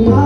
nada mais.